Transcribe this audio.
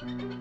Mm-hmm.